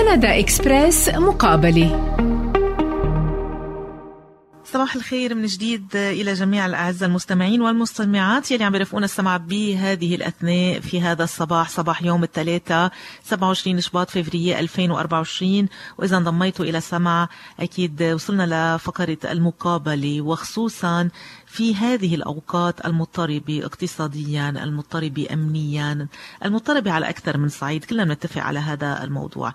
كندا إكسبريس مقابلة. صباح الخير من جديد إلى جميع الأعزاء المستمعين والمستمعات. يلي عم بيرفقونا السمع بهذه الأثناء في هذا الصباح صباح يوم الثلاثاء 27 شباط فبراير 2024 وإذا انضميتوا إلى السمع أكيد وصلنا لفقرة المقابلة وخصوصا في هذه الأوقات المضطربة اقتصاديا المضطربة أمنيا المضطربة على أكثر من صعيد كلنا نتفق على هذا الموضوع.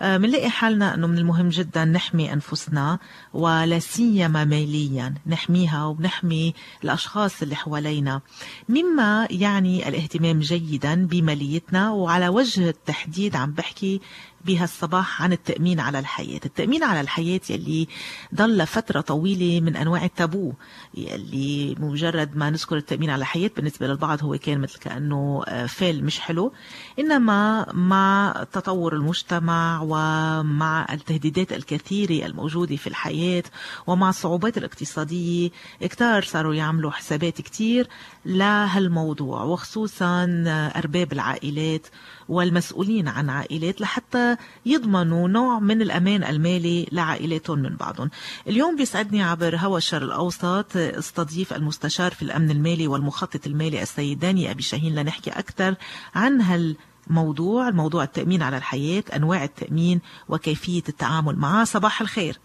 بنلاقي آه، حالنا أنه من المهم جدا نحمي أنفسنا ولا سيما ماليا نحميها وبنحمي الأشخاص اللي حوالينا. مما يعني الاهتمام جيدا بماليتنا وعلى وجه التحديد عم بحكي بهالصباح عن التأمين على الحياة. التأمين على الحياة يلي ضل فترة طويلة من أنواع التابو يلي مجرد ما نذكر التأمين على الحياة بالنسبة للبعض هو كان مثل كأنه آه، فيل مش حلو إنما مع تطور المجتمع ومع التهديدات الكثيرة الموجودة في الحياة ومع الصعوبات الاقتصادية كتار صاروا يعملوا حسابات كتير لهالموضوع وخصوصا أرباب العائلات والمسؤولين عن عائلات لحتى يضمنوا نوع من الأمان المالي لعائلاتهم من بعضهم. اليوم بيسعدني عبر هوا الشرق الأوسط استضيف المستشار في الأمن المالي والمخطط المالي السيد داني أبي شاهين لنحكي أكثر عن هال موضوع الموضوع التأمين على الحياة أنواع التأمين وكيفية التعامل معه. صباح الخير.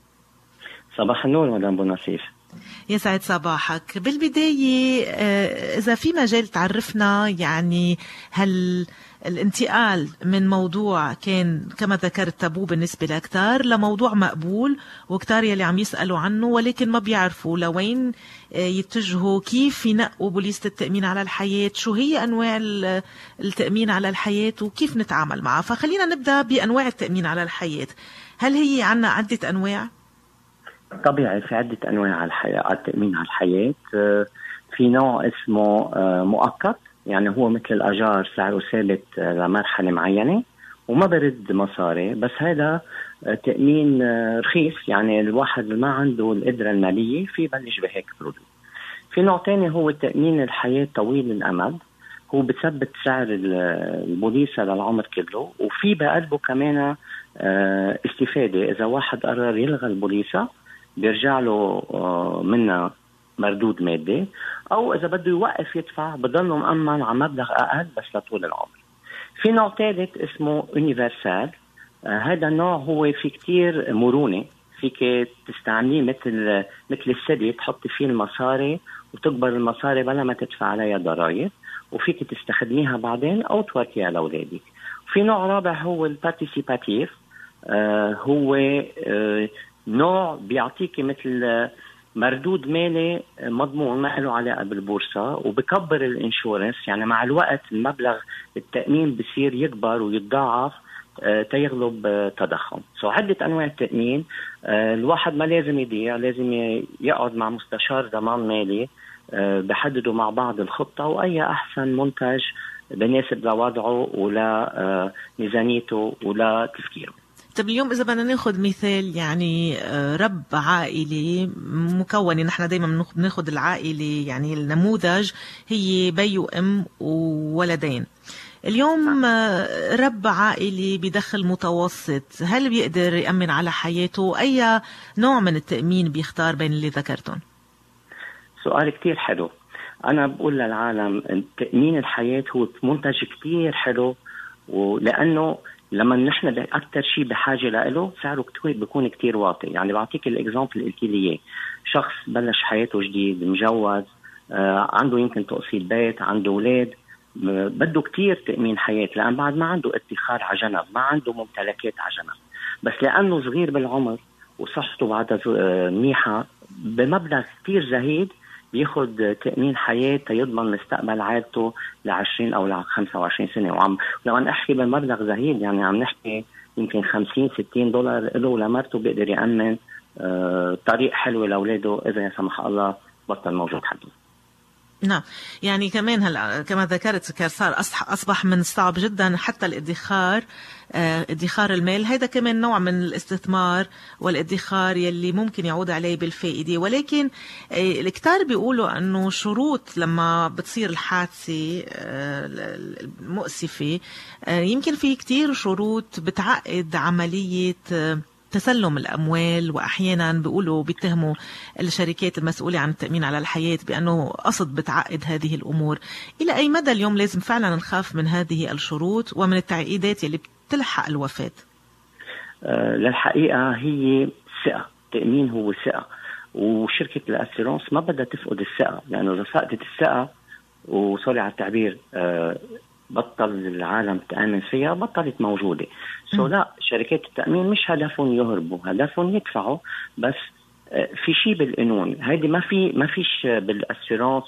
صباح النور مدام بوناسيف يسعد صباحك. بالبداية آه، إذا في مجال تعرفنا يعني هل الانتقال من موضوع كان كما ذكرت تابو بالنسبة لكتار لموضوع مقبول وكتار يلي عم يسألوا عنه ولكن ما بيعرفوا لوين آه، يتجهوا كيف ينقوا بوليسة التأمين على الحياة شو هي أنواع التأمين على الحياة وكيف نتعامل معها. فخلينا نبدأ بأنواع التأمين على الحياة. هل هي عنا عدة أنواع؟ طبيعي في عدة أنواع على الحياة التأمين على الحياة آه، في نوع اسمه آه، مؤقت يعني هو مثل الأجار سعره ثابت آه، لمرحلة معينة وما برد مصاري. بس هذا تأمين رخيص يعني الواحد ما عنده القدرة المالية في يبلش بهيك برودكت. في نوع ثاني هو تأمين الحياة طويل الأمد. هو بثبت سعر البوليسة للعمر كله وفي بقلبه كمان استفادة. إذا واحد قرر يلغى البوليسة بيرجع له آه، منها مردود مادي أو إذا بده يوقف يدفع بضله مأمن على مبلغ أقل بس لطول العمر. في نوع ثالث اسمه يونيفرسال آه هذا النوع هو في كتير مرونة فيك تستعمليه مثل مثل ال CELI تحطي فيه المصاري وتكبر المصاري بلا ما تدفع عليها ضرائب وفيك تستخدميها بعدين أو تتركيها لاولادك. في نوع رابع هو ال participative آه هو آه نوع بيعطيك مثل مردود مالي مضمون ما له علاقة بالبورصة وبكبر ال insurance. يعني مع الوقت المبلغ التأمين بصير يكبر ويتضاعف آه، تيغلب آه، تضخم. سو عدة أنواع التأمين آه، الواحد ما لازم يضيع لازم يقعد مع مستشار ضمان مالي بحددوا مع بعض الخطة وأي أحسن منتج بناسب لوضعه ولا ميزانيته ولا تفكيره. طب اليوم إذا بدنا ناخذ مثال يعني آه، رب عائلي مكونة. نحن دائما بناخذ العائلة يعني النموذج هي بي وأم وولدين. اليوم آه، رب عائلي بدخل متوسط. هل بيقدر يأمن على حياته؟ أي نوع من التأمين بيختار بين اللي ذكرتهم؟ سؤال كتير حلو. أنا بقول للعالم تأمين الحياة هو منتج كتير حلو ولأنه لما نحن أكثر شيء بحاجة له سعره كتير بيكون كتير واطي. يعني بعطيك الإكزامبل اللي قلت لي إياه. شخص بلش حياته جديد مجوز آه عنده يمكن تقسيط بيت عنده أولاد بده كتير تأمين حياة لأن بعد ما عنده ادخار على جنب ما عنده ممتلكات على جنب. بس لأنه صغير بالعمر وصحته بعدها آه، منيحة بمبلغ كتير زهيد بياخذ تأمين حياة تيضمن مستقبل عائلته ل 20 أو ل 25 سنة. وعم لما أحكي بمبلغ زهيد يعني عم نحكي يمكن 50 60 دولار له ولمرته بيقدر يأمن آه طريق حلوة لأولاده إذا سمح الله بطل موجود حده نعم. يعني كمان هلا كما ذكرت صار أصبح من الصعب جدا حتى الادخار آه، ادخار المال. هذا كمان نوع من الاستثمار والادخار يلي ممكن يعود عليه بالفائدة. ولكن آه، الكتار بيقولوا إنه شروط لما بتصير الحادثة آه، المؤسفة يمكن في كتير شروط بتعقد عملية تسلم الأموال وأحيانا بيقولوا بيتهموا الشركات المسؤولة عن التأمين على الحياة بأنه قصد بتعقد هذه الأمور. إلى أي مدى اليوم لازم فعلا نخاف من هذه الشروط ومن التعقيدات اللي بتلحق الوفاة؟ أه للحقيقة هي ثقة. التأمين هو ثقة. وشركة الأسيرونس ما بدها تفقد الثقة لأنه إذا فقدت الثقة وسوري على التعبير أه بطل العالم تآمن فيها بطلت موجودة. so لا شركات التأمين مش هدفهم يهربوا هدفهم يدفعوا بس آه، في شيء بالقانون. هيدي ما في ما فيش بال assurance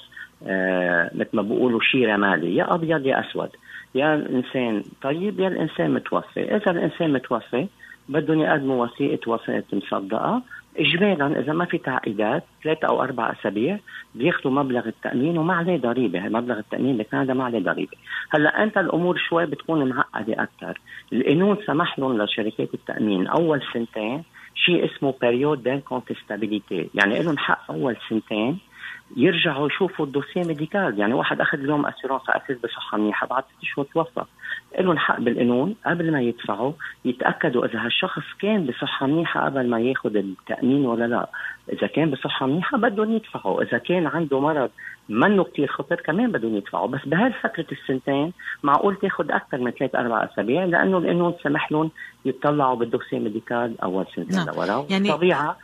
آه مثل ما بيقولوا شيء رمادي يا أبيض يا أسود. يا الانسان طيب يا الانسان متوفي. إذا الإنسان متوفي بدهم يقدموا وثيقة وفاه مصدقة اجمالا إذا ما في تعقيدات ثلاثة أو أربع أسابيع بياخذوا مبلغ التأمين وما عليه ضريبة، مبلغ التأمين بكندا ما عليه ضريبة. هلأ أنت الأمور شوي بتكون معقدة أكثر، القانون سمح لهم لشركات التأمين أول سنتين شيء اسمه période d'incontestabilité، يعني لهم حق أول سنتين يرجعوا يشوفوا ال dossier médical. يعني واحد أخذ اليوم assurance على أساس بصحه منيحة بعد ست شهور توفى. لهم حق بالقانون قبل ما يدفعوا يتأكدوا إذا هالشخص كان بصحة منيحة قبل ما ياخذ التأمين ولا لا. إذا كان بصحة منيحة بدهم يدفعوا. إذا كان عنده مرض منه كثير خطر كمان بدهم يدفعوا. بس بهالفتره السنتين معقول تاخذ أكثر من ثلاث أربع أسابيع لأنه القانون سمح لهم يطلعوا بالدوسية ميديكال أول سنتين نعم. لورا يعني طبيعة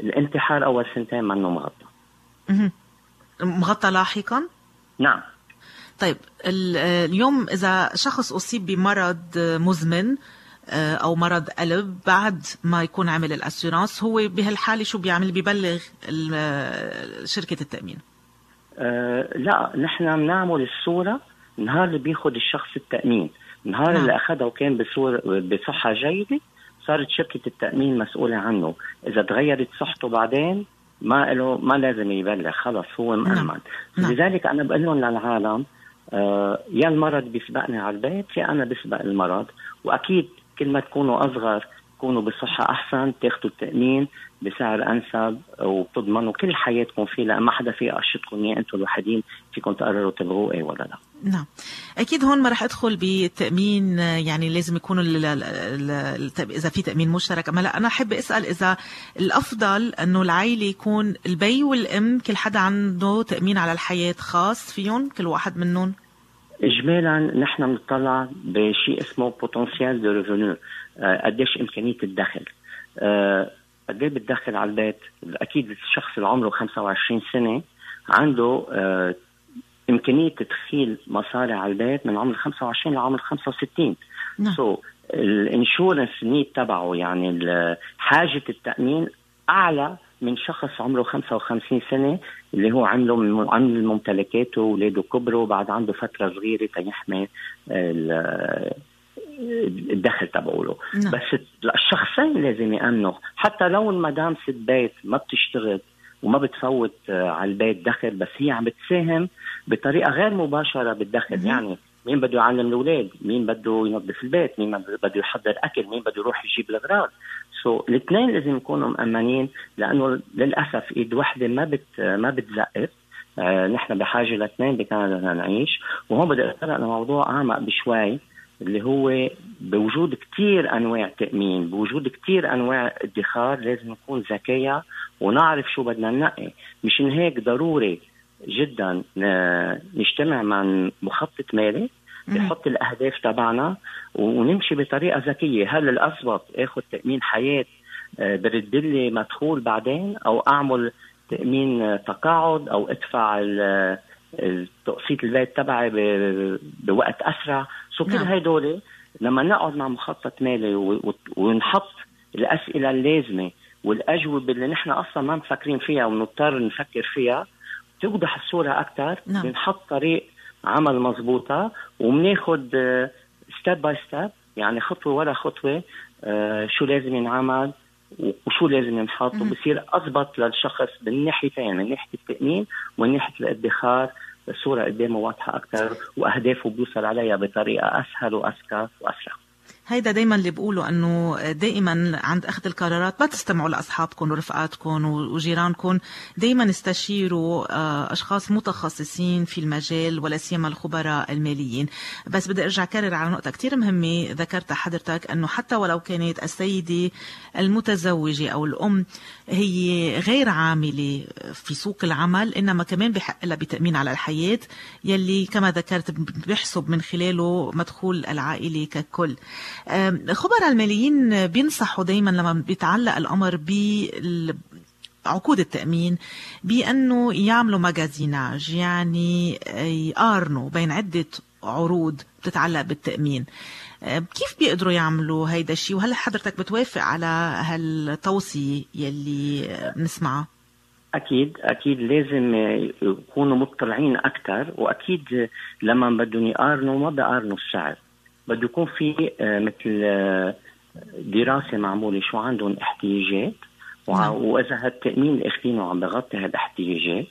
الانتحار أول سنتين منه مغطى مغطى لاحقا؟ نعم. طيب اليوم إذا شخص أصيب بمرض مزمن آه، أو مرض قلب بعد ما يكون عمل الأسيرانس هو بهالحالة شو بيعمل؟ بيبلغ شركة التأمين. أه لا نحن بنعمل الصورة نهار اللي بياخذ الشخص التأمين. نهار نعم. اللي اخذه وكان بصور بصحة جيدة صارت شركة التأمين مسؤولة عنه. إذا تغيرت صحته بعدين ما له ما لازم يبلغ خلص هو مأمن نعم. نعم. لذلك أنا بقول لهم للعالم آه يا المرض بيسبقني على البيت يا أنا بسبق المرض وأكيد كل ما تكونوا أصغر تكونوا بصحة أحسن تاخذوا التأمين بسعر أنسب وبتضمنوا كل حياتكم فيه لأن ما حدا في يقشطكم إياه أنتم الوحيدين فيكم تقرروا تلغوه إيه ولا لا. نعم. أكيد هون ما رح أدخل بالتأمين يعني لازم يكون إذا في تأمين مشترك أما لا أنا أحب أسأل إذا الأفضل أنه العائلة يكون البي والأم كل حدا عنده تأمين على الحياة خاص فيهم كل واحد منهم؟ اجمالا نحن بنطلع بشيء اسمه potentiel de revenu قديش إمكانية الدخل. آه، قد إيه بتدخل على البيت؟ أكيد الشخص اللي عمره 25 سنة عنده آه، إمكانية تدخيل مصاري على البيت من عمر 25 لعمر 65 نعم. so so, ال insurance need تبعه يعني حاجة التأمين أعلى من شخص عمره 55 سنة اللي هو عمله من عمل ممتلكاته واولاده كبروا بعد عنده فترة صغيرة تيحمي الدخل تبعوله. نعم. بس الشخصين لازم يأمنوا. حتى لو المدام ست بيت ما بتشتغل وما بتفوت على البيت دخل بس هي عم بتساهم بطريقة غير مباشرة بالدخل. مم. يعني مين بده يعلم الأولاد؟ مين بده ينظف البيت؟ مين بده يحضر أكل؟ مين بده يروح يجيب الأغراض؟ سو الاثنين لازم يكونوا مأمنين لأنه للأسف إيد وحده ما بت ما بتزقف آه نحن بحاجة لاثنين بكندا نعيش وهون بدي اتطرق لموضوع اعمق بشوي اللي هو بوجود كثير أنواع تأمين بوجود كثير أنواع ادخار لازم نكون ذكية ونعرف شو بدنا ننقي. مشان هيك ضروري جدا نجتمع مع مخطط مالي يحط الأهداف تبعنا ونمشي بطريقة ذكية هل الأسبق آخذ تأمين حياة آه، برد لي مدخول بعدين أو أعمل تأمين تقاعد أو أدفع تقسيط البيت تبعي بوقت أسرع so كل نعم. هدول لما نقعد مع مخطط مالي ونحط الأسئلة اللازمة والأجوبة اللي نحن أصلا ما مفكرين فيها ونضطر نفكر فيها توضح الصورة أكثر نعم. بنحط طريق عمل مضبوطة وبناخذ step by step يعني خطوة ورا خطوة آه شو لازم ينعمل وشو لازم ينحط وبصير أضبط للشخص من ناحيتين من ناحية التأمين ومن ناحية الادخار الصورة قدامه واضحة أكثر وأهدافه بيوصل عليها بطريقة أسهل واذكى وأسرع. هيدا دايما اللي بقوله إنه دائما عند أخذ القرارات ما تستمعوا لأصحابكم ورفقاتكم وجيرانكم دائما استشيروا آه، أشخاص متخصصين في المجال ولا سيما الخبراء الماليين. بس بدي أرجع كرر على نقطة كثير مهمة ذكرتها حضرتك إنه حتى ولو كانت السيدة المتزوجة أو الأم هي غير عاملة في سوق العمل إنما كمان بحق لها بتأمين على الحياة يلي كما ذكرت بيحسب من خلاله مدخول العائلة ككل. خبراء الماليين بينصحوا دايما لما بيتعلق الأمر بال عقود التأمين بأنه يعملوا ماجازيناج يعني يقارنوا بين عدة عروض بتتعلق بالتأمين. كيف بيقدروا يعملوا هيدا الشيء؟ وهل حضرتك بتوافق على هالتوصية يلي بنسمعها؟ أكيد أكيد لازم يكونوا مطلعين أكثر وأكيد لما بدهم يقارنوا ما بيقارنوا السعر بده يكون في آه، مثل آه، دراسه معموله شو عندهم احتياجات. واذا هالتامين اللي اخذينه عم بغطي هالاحتياجات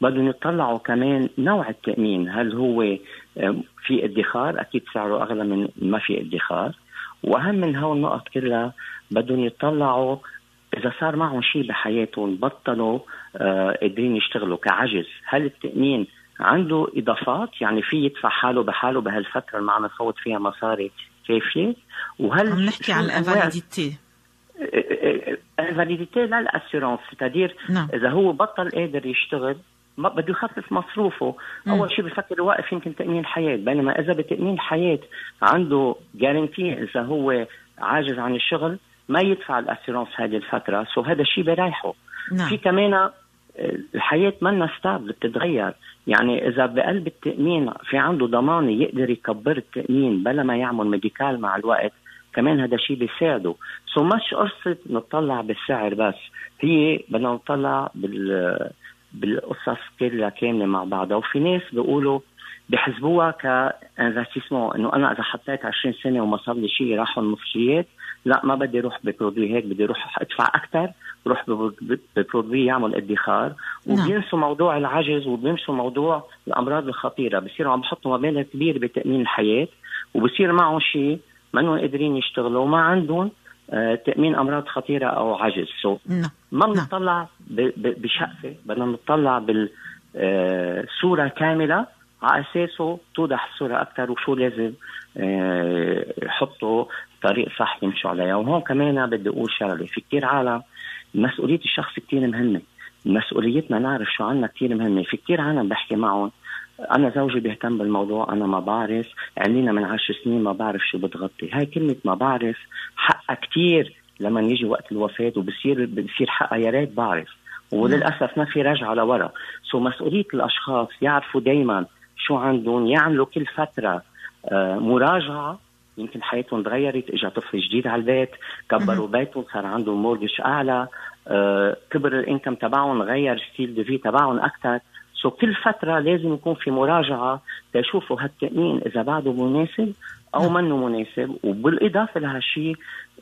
بدهم يطلعوا كمان نوع التامين هل هو آه، في ادخار أكيد سعره اغلى من ما في ادخار واهم من هول النقط كلها بدهم يطلعوا إذا صار معهم شيء بحياتهم بطلوا قادرين يشتغلوا كعجز. هل التأمين عنده إضافات يعني في يدفع حاله بحاله بهالفترة اللي ما عم يفوت فيها مصاري كافية. وهل عم نحكي عن ال invalidité ال invalidité لا ال assurance salaire نعم. إذا هو بطل قادر يشتغل ما بده يخفف مصروفه. مم. أول شيء بفكر يوقف يمكن تأمين الحياة. بينما إذا بتأمين الحياة عنده garantie إذا هو عاجز عن الشغل ما يدفع ال assurance هذه الفترة. so هذا الشيء بريحه نعم. في كمان الحياة منا stable بتتغير. يعني إذا بقلب التأمين في عنده ضمانة يقدر يكبر التأمين بلا ما يعمل medical مع الوقت كمان هذا الشيء بيساعده. so مش قصة نطلع بالسعر بس هي بدنا نطلع بال بالقصص كلها كاملة مع بعضها. وفي ناس بيقولوا بحسبوها كانفستيسمون إنه أنا إذا حطيت 20 سنة وما صار لي شيء راحوا المصريات لا ما بدي أروح ببرودوي هيك بدي أروح أدفع أكثر بروح ببرودوي يعمل ادخار نعم. وبينسوا موضوع العجز وبينسوا موضوع الأمراض الخطيرة بصيروا عم بحطوا مبالغ كبيره بتأمين الحياة وبصير معهم شيء منهم قادرين يشتغلوا وما عندهم آه تأمين أمراض خطيرة أو عجز سو نعم. ما نعم. بنطلع بشقفة بدنا نطلع بالصورة آه كاملة على أساسه توضح الصورة أكثر وشو لازم آه، يحطوا طريق صح يمشوا عليها. وهون كمان بدي أقول شغلة. في كثير عالم مسؤولية الشخص كثير مهمة. مسؤوليتنا نعرف شو عنا كثير مهمة. في كثير عالم بحكي معهم. أنا زوجي بيهتم بالموضوع. أنا ما بعرف. علينا من عشر سنين ما بعرف شو بتغطي. هاي كلمة ما بعرف. حقها كثير لما يجي وقت الوفاة وبصير بصير حقها يا ريت بعرف. وللأسف ما في رجعة لورا. so مسؤولية الأشخاص يعرفوا دائما شو عندهم. يعملوا كل فترة آه، مراجعة يمكن حياتهم تغيرت اجى طفل جديد على البيت كبروا بيتهم صار عندهم mortgage أعلى آه، كبر ال income تبعهم غير style de vie تبعهم أكثر سو كل فترة لازم يكون في مراجعة تشوفوا هالتأمين إذا بعده مناسب أو نعم. منه مناسب وبالإضافة لهالشيء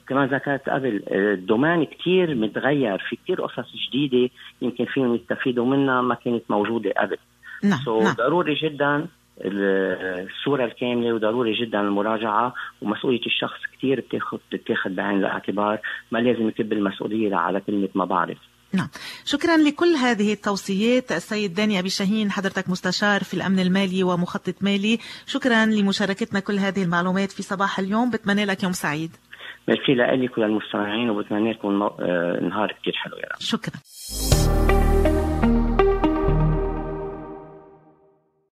كما ذكرت قبل الدومان كثير متغير في كثير قصص جديدة يمكن فيهم يستفيدوا منها ما كانت موجودة قبل نعم. so نعم. ضروري جدا الصورة الكاملة وضروري جدا المراجعة ومسؤولية الشخص كثير بتاخذ بتاخذ بعين الاعتبار. ما لازم يكب المسؤولية على كلمة ما بعرف نعم. شكرا لكل هذه التوصيات. السيد داني أبي شاهين حضرتك مستشار في الأمن المالي ومخطط مالي. شكرا لمشاركتنا كل هذه المعلومات في صباح اليوم. بتمنى لك يوم سعيد. ميرسي لك وللمستمعين وبتمنى لكم آه، نهار كثير حلو يا رب. شكرا.